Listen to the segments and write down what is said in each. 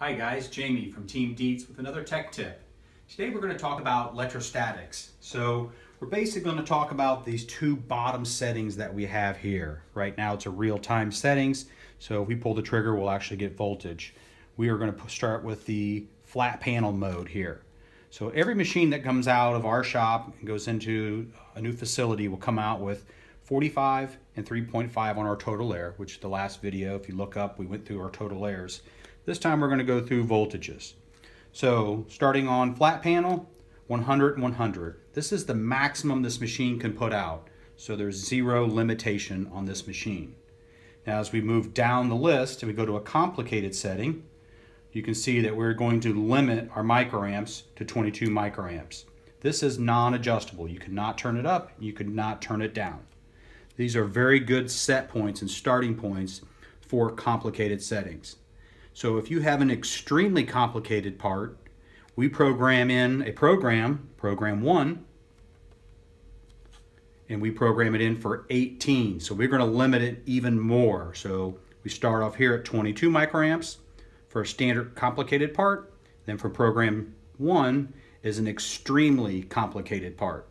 Hi guys, Jamie from Team Dietz with another tech tip. Today we're going to talk about electrostatics. So we're basically going to talk about these two bottom settings that we have here. Right now it's a real-time settings, so if we pull the trigger we'll actually get voltage. We are going to start with the flat panel mode here. So every machine that comes out of our shop and goes into a new facility will come out with 45 and 3.5 on our total air, which the last video, if you look up, we went through our total airs. This time we're going to go through voltages. So starting on flat panel, 100 and 100. This is the maximum this machine can put out. So there's zero limitation on this machine. Now as we move down the list and we go to a complicated setting, you can see that we're going to limit our microamps to 22 microamps. This is non-adjustable. You cannot turn it up, you cannot turn it down. These are very good set points and starting points for complicated settings. So if you have an extremely complicated part, we program in a program, program one, and we program it in for 18. So we're going to limit it even more. So we start off here at 22 microamps for a standard complicated part. Then for program one is an extremely complicated part.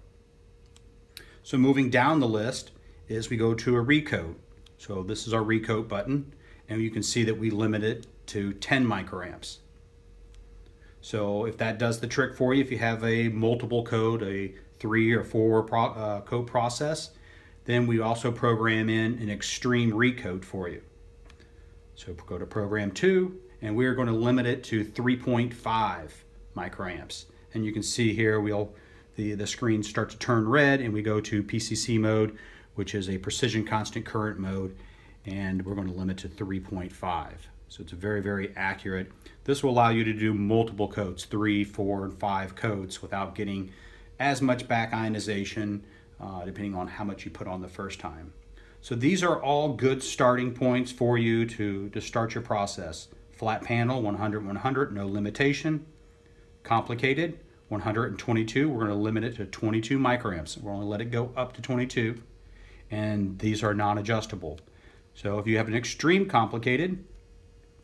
So moving down the list, is we go to a recoat. So this is our recoat button and you can see that we limit it to 10 microamps. So if that does the trick for you, if you have a multiple code, a three or four pro, uh, code process, then we also program in an extreme recoat for you. So go to program two, and we're going to limit it to 3.5 microamps. And you can see here, we'll the, the screen start to turn red and we go to PCC mode, which is a precision constant current mode, and we're going to limit to 3.5. So it's very, very accurate. This will allow you to do multiple coats, three, four, and five coats without getting as much back ionization, uh, depending on how much you put on the first time. So these are all good starting points for you to, to start your process. Flat panel, 100, 100, no limitation. Complicated, 122, we're going to limit it to 22 microamps. We're only let it go up to 22 and these are non-adjustable. So if you have an extreme complicated,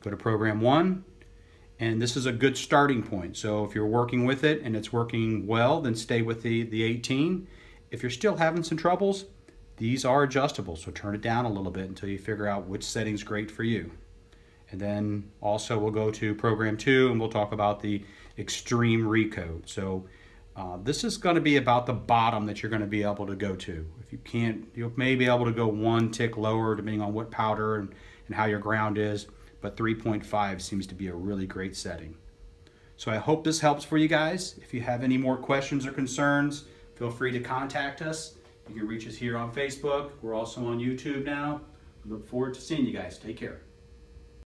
go to program one, and this is a good starting point. So if you're working with it and it's working well, then stay with the, the 18. If you're still having some troubles, these are adjustable, so turn it down a little bit until you figure out which setting's great for you. And then also we'll go to program two and we'll talk about the extreme recoat. So uh, this is going to be about the bottom that you're going to be able to go to. If you can't, you may be able to go one tick lower depending on what powder and, and how your ground is, but 3.5 seems to be a really great setting. So I hope this helps for you guys. If you have any more questions or concerns, feel free to contact us. You can reach us here on Facebook. We're also on YouTube now. look forward to seeing you guys. Take care.